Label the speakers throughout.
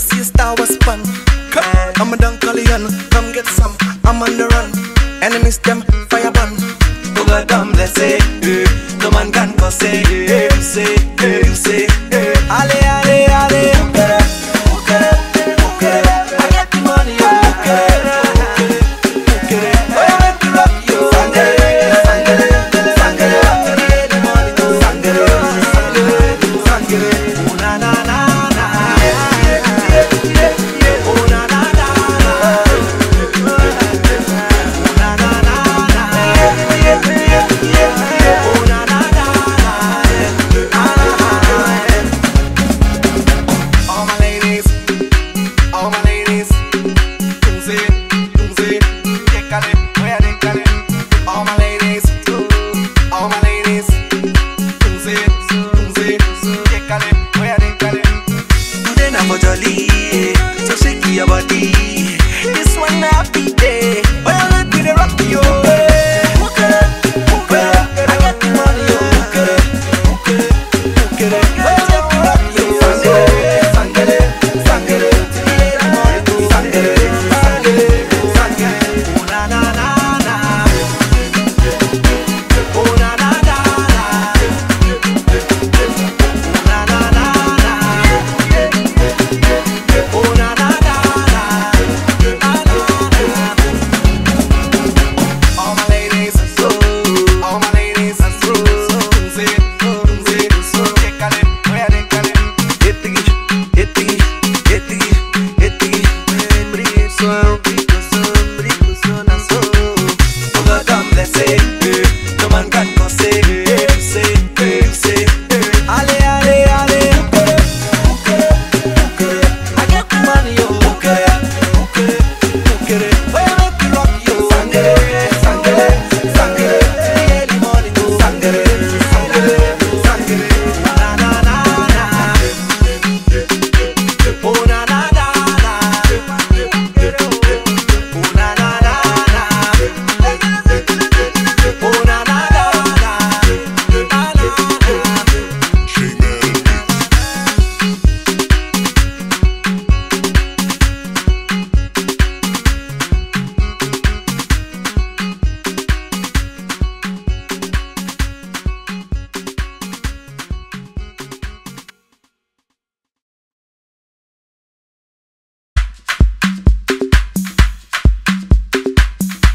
Speaker 1: see a star was fun. I'm a Dunkalion, come get some. I'm on the run. Enemies them fire burn. Go go dumb, let's say. Eh. No man can go say. Eh, say.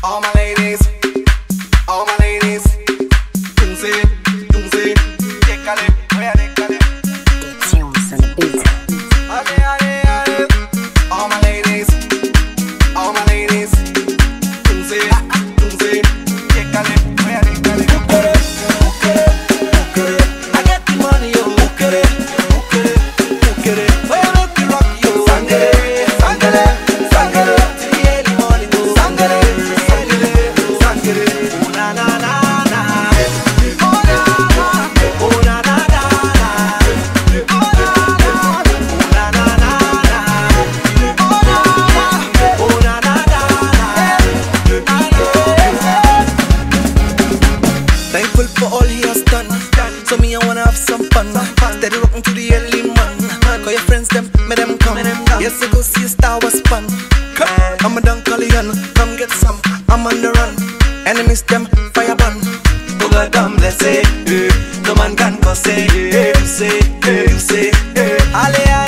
Speaker 1: All my no run. Enemies them fire burn. Booga dumb, let's say, eh. no man can go say, eh, say, eh, say, eh. Alley,